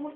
ama